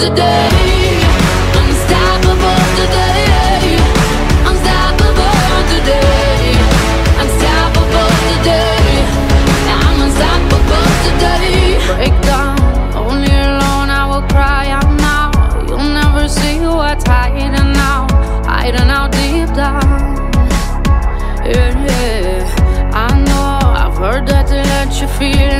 today Unstoppable today Unstoppable today Unstoppable today I'm unstoppable today Break down, only alone I will cry out now You'll never see what's deep down Yeah, yeah. I know, I've that let you feel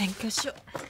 勉強しよう。